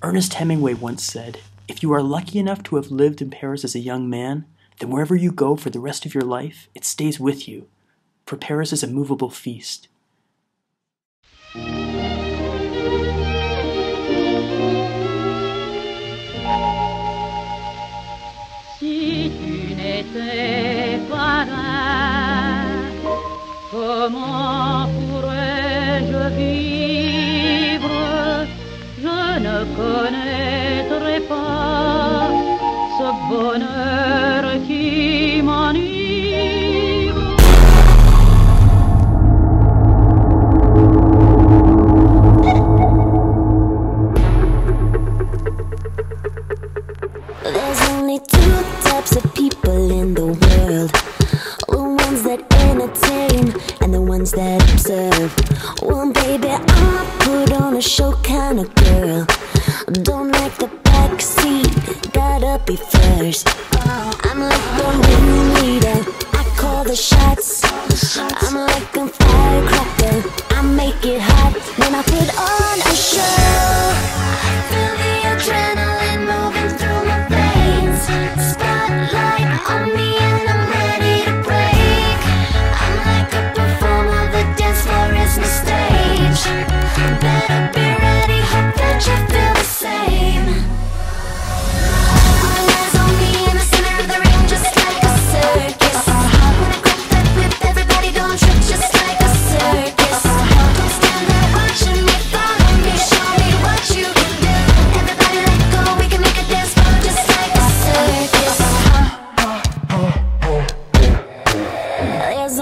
Ernest Hemingway once said, If you are lucky enough to have lived in Paris as a young man, then wherever you go for the rest of your life, it stays with you, for Paris is a movable feast. Si tu n'étais pas là, comment pourrais-je vivre There's only two types of people in the world the ones that entertain and the ones that observe. Well, baby, I'm put on a show. Don't the back seat, gotta be first. I'm like the room leader, I call the shots. I'm like a firecracker, I make it hot when I put on a show.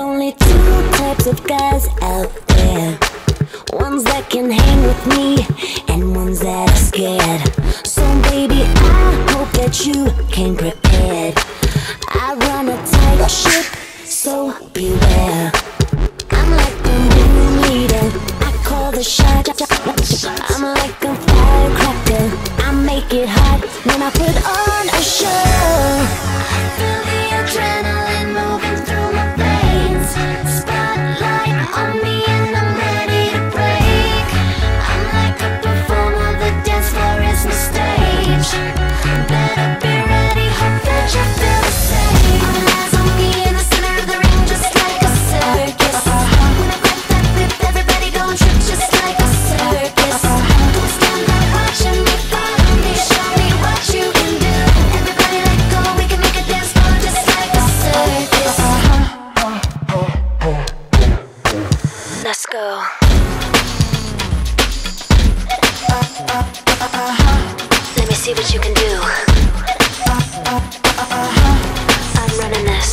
Only two types of guys out there. Ones that can hang with me and ones that are scared. So baby, I hope that you came prepared. I run a tight ship, so beware. Let me see what you can do. I'm running this.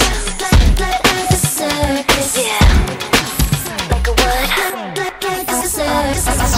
Yeah. Like a what? Like a circus.